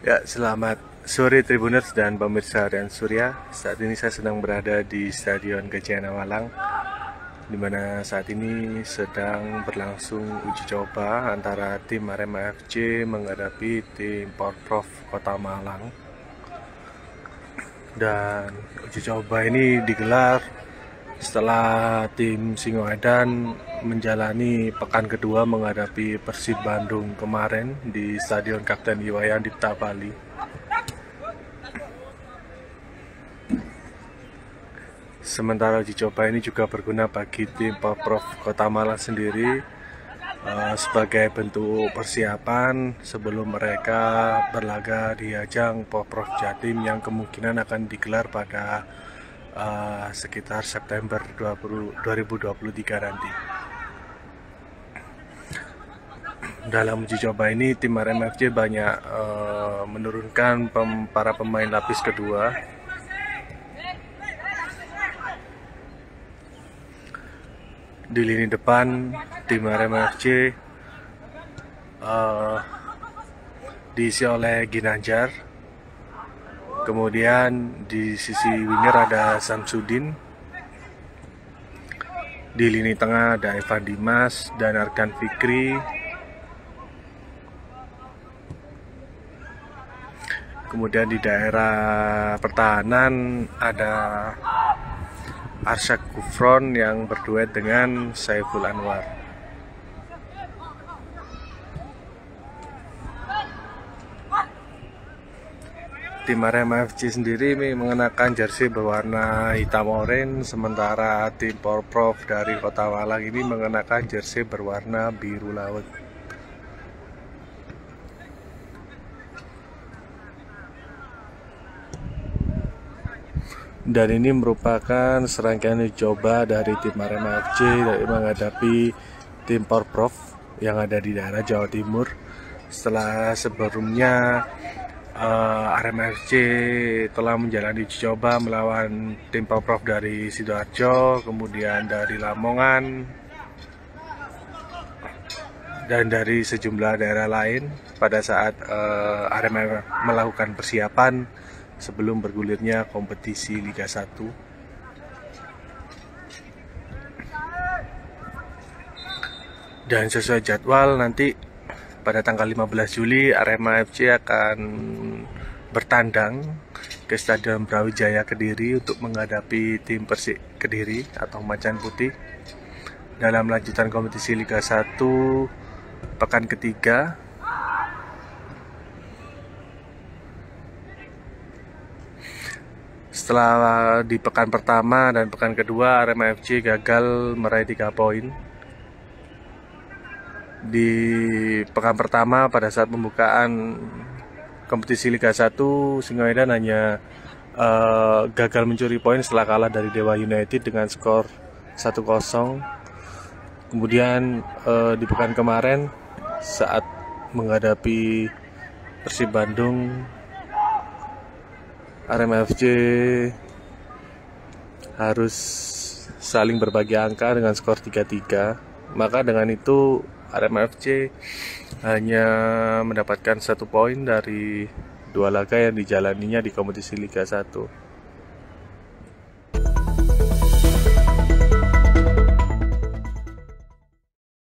Ya, selamat sore Tribuners dan pemirsa dan Surya. Saat ini saya sedang berada di Stadion Gajayana Malang, di mana saat ini sedang berlangsung uji coba antara tim Arema FC menghadapi tim Porprov Kota Malang. Dan uji coba ini digelar setelah tim Singoedan menjalani pekan kedua menghadapi Persib Bandung kemarin di Stadion Kapten Iwayan di Bali. Sementara uji coba ini juga berguna bagi tim Pemprov Kota Malang sendiri uh, sebagai bentuk persiapan sebelum mereka berlaga di ajang Pemprov Jatim yang kemungkinan akan digelar pada uh, sekitar September 20, 2023 nanti. Dalam uji coba ini tim FC banyak uh, menurunkan pem, para pemain lapis kedua. Di lini depan tim FC uh, diisi oleh Ginanjar, Kemudian di sisi winger ada Samsudin. Di lini tengah ada Evan Dimas dan Arkan Fikri. Kemudian di daerah pertahanan ada Arsyad Kufron yang berduet dengan Saiful Anwar. Tim Arema FC sendiri mengenakan jersey berwarna hitam oranye sementara tim Porprov dari Kota Malang ini mengenakan jersey berwarna biru laut. Dan ini merupakan serangkaian coba dari tim Arema FC dari menghadapi tim Porprov yang ada di daerah Jawa Timur setelah sebelumnya uh, Arema FC telah menjalani uji coba melawan tim Pemprov dari Sidoarjo, kemudian dari Lamongan, dan dari sejumlah daerah lain pada saat uh, Arema melakukan persiapan sebelum bergulirnya kompetisi Liga 1. Dan sesuai jadwal nanti pada tanggal 15 Juli Arema FC akan bertandang ke Stadion Brawijaya Kediri untuk menghadapi tim Persik Kediri atau Macan Putih. Dalam lanjutan kompetisi Liga 1 pekan ketiga Setelah di pekan pertama dan pekan kedua Arema FC gagal meraih 3 poin di pekan pertama pada saat pembukaan kompetisi Liga 1 Singoedan hanya uh, gagal mencuri poin setelah kalah dari Dewa United dengan skor 1-0 kemudian uh, di pekan kemarin saat menghadapi Persib Bandung Arema FC harus saling berbagi angka dengan skor 3-3 maka dengan itu Arema FC hanya mendapatkan satu poin dari dua laga yang dijalaninya di kompetisi Liga 1.